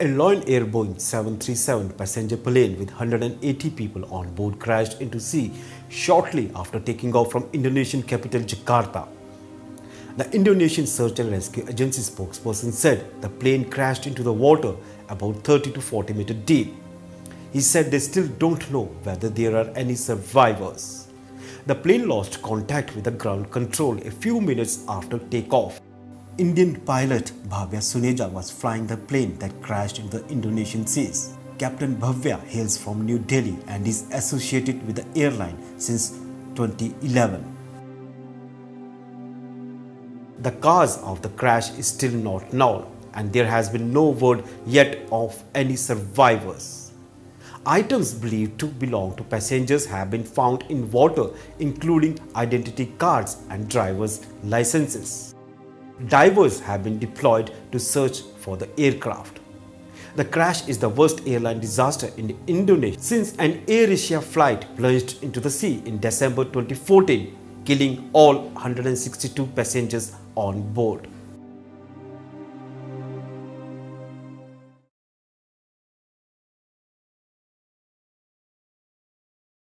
A Lion Air Boeing 737 passenger plane with 180 people on board crashed into sea shortly after taking off from Indonesian capital Jakarta. The Indonesian Search and Rescue Agency spokesperson said the plane crashed into the water about 30 to 40 meters deep. He said they still don't know whether there are any survivors. The plane lost contact with the ground control a few minutes after takeoff. Indian pilot Bhavya Suneja was flying the plane that crashed in the Indonesian seas. Captain Bhavya hails from New Delhi and is associated with the airline since 2011. The cause of the crash is still not known and there has been no word yet of any survivors. Items believed to belong to passengers have been found in water including identity cards and driver's licenses. Divers have been deployed to search for the aircraft. The crash is the worst airline disaster in Indonesia since an AirAsia flight plunged into the sea in December 2014, killing all 162 passengers on board.